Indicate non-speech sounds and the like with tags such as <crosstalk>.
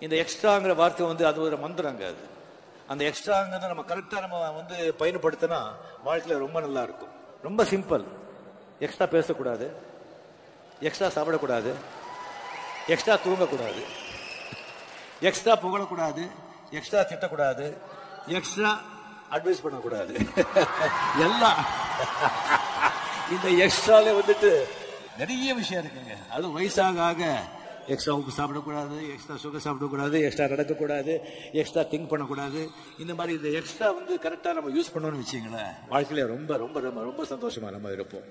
இந்த எக்ஸ்ட்ராங்கிற வார்த்தை வந்து அது ஒரு மந்திரங்க அது. அந்த எக்ஸ்ட்ராங்கிறத நம்ம கரெக்டாக நம்ம வந்து பயன்படுத்தினா வாழ்க்கையில் ரொம்ப நல்லா இருக்கும். ரொம்ப சிம்பிள் எக்ஸ்ட்ரா பேசக்கூடாது. எக்ஸ்ட்ரா சாப்பிடக்கூடாது. எக்ஸ்ட்ரா தூங்கக்கூடாது. எக்ஸ்ட்ரா புகழக்கூடாது. எக்ஸ்ட்ரா திட்டக்கூடாது. எக்ஸ்ட்ரா அட்வைஸ் பண்ணக்கூடாது. <laughs> எல்லாம். <laughs> இந்த எக்ஸ்ட்ராலே வந்துட்டு நிறைய விஷயம் இருக்குங்க. அதுவும் வயசாக ஆக எக்ஸ்ட்ரா உப்பு சாப்பிடக்கூடாது எக்ஸ்ட்ரா சுகர் சாப்பிடக்கூடாது எக்ஸ்ட்ரா நடக்கக்கூடாது எக்ஸ்ட்ரா திங்க் பண்ணக்கூடாது. இந்த மாதிரி இந்த எக்ஸ்ட்ரா வந்து கரெக்டாக நம்ம யூஸ் பண்ணோம்னு வச்சுங்களேன் வாழ்க்கையில் ரொம்ப ரொம்ப ரொம்ப ரொம்ப சந்தோஷமா நம்ம இருப்போம்.